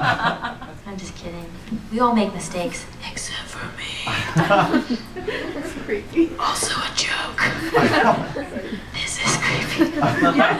I'm just kidding. We all make mistakes. Except for me. That's creepy. Also a joke. this is creepy.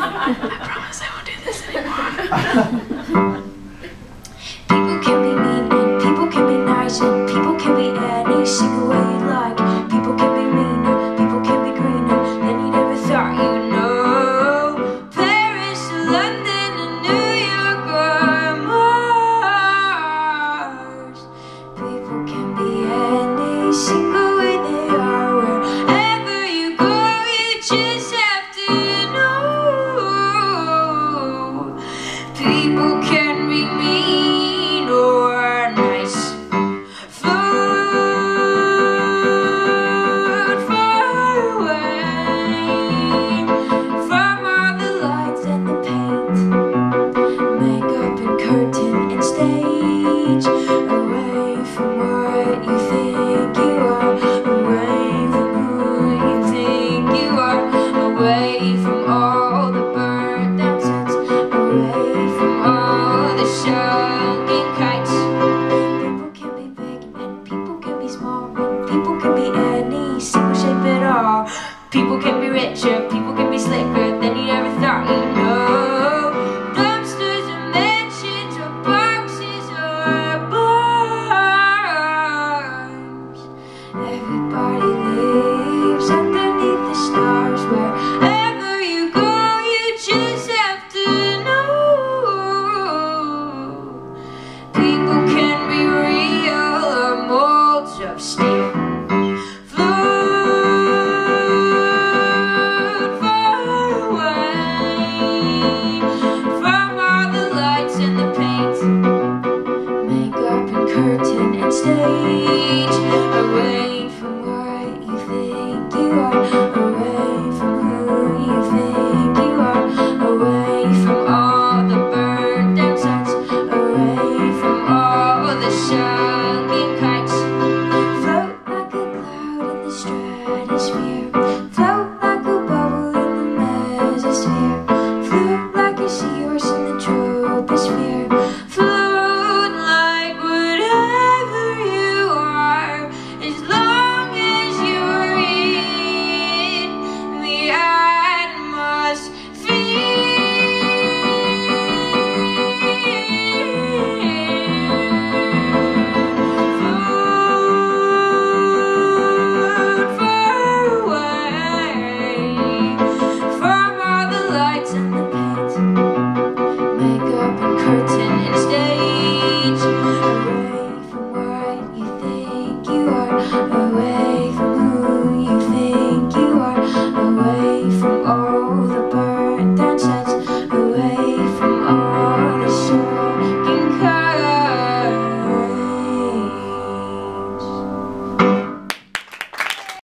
people can be any single shape at all. People can be richer, people can because